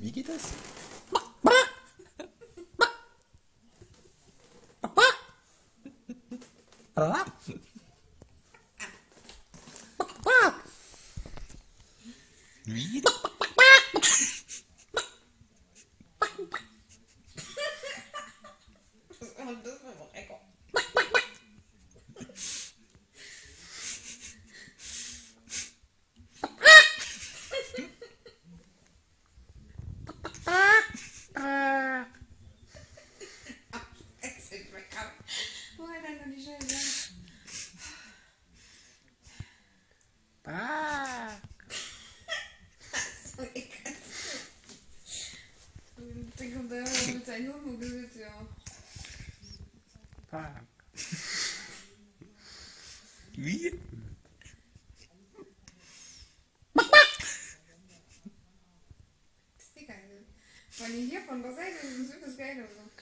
右です。右だ Tego do tego mogę być ja. Pak. Wie? Von hier, von hier van das ist übelst geil oder so.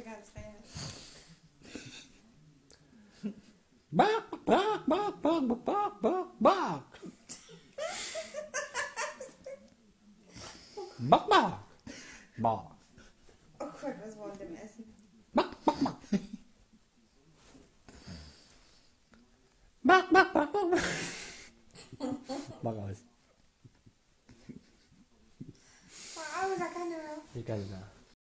Bestimmt. Ich laufe schon, das weiß ja keiner mehr. Das ist echt ganz geil. Oh Gott, was wollen wir denn essen? Mach aus. Oh, aber da kann er. Ich kann mehr.